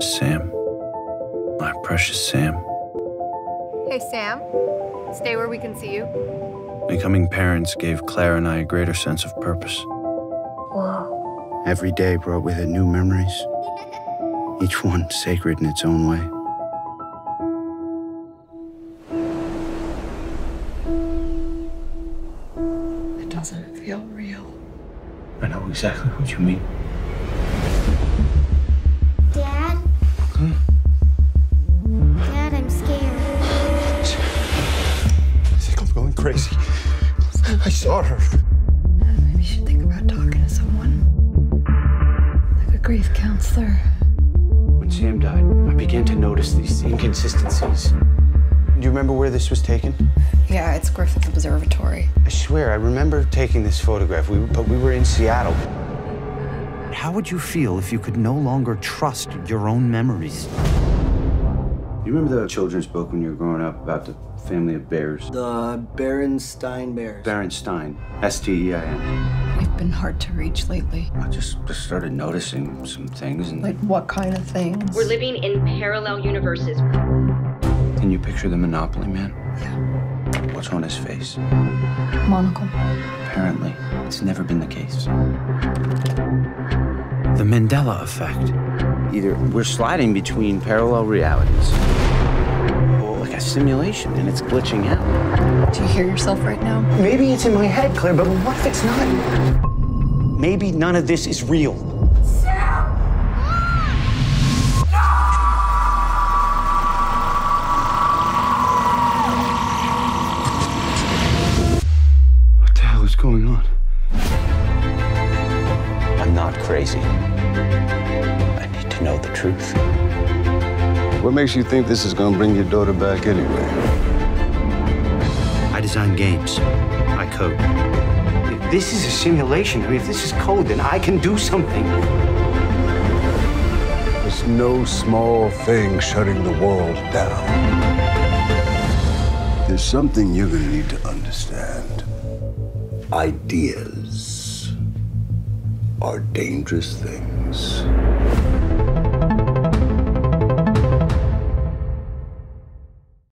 Sam. My precious Sam. Hey, Sam. Stay where we can see you. Becoming parents gave Claire and I a greater sense of purpose. Whoa. Every day brought with it new memories, each one sacred in its own way. It doesn't feel real. I know exactly what you mean. Crazy. I saw her. Maybe you should think about talking to someone. Like a grief counselor. When Sam died, I began to notice these inconsistencies. Do you remember where this was taken? Yeah, it's Griffith Observatory. I swear, I remember taking this photograph, we, but we were in Seattle. How would you feel if you could no longer trust your own memories? You remember the children's book when you were growing up about the family of bears? The Berenstein Bears. Berenstein. S T E I N. We've been hard to reach lately. I just, just started noticing some things, and Like what kind of things? We're living in parallel universes. can you picture the Monopoly Man? Yeah. What's on his face? Monocle. Apparently, it's never been the case. The Mandela effect. Either we're sliding between parallel realities, or like a simulation, and it's glitching out. Do you hear yourself right now? Maybe it's in my head, Claire, but what if it's not? Maybe none of this is real. What the hell is going on? I'm not crazy. I need to know the truth. What makes you think this is gonna bring your daughter back anyway? I design games. I code. If this is a simulation, I mean, if this is code, then I can do something. It's no small thing shutting the world down. There's something you're gonna need to understand. Ideas are dangerous things.